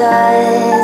dài.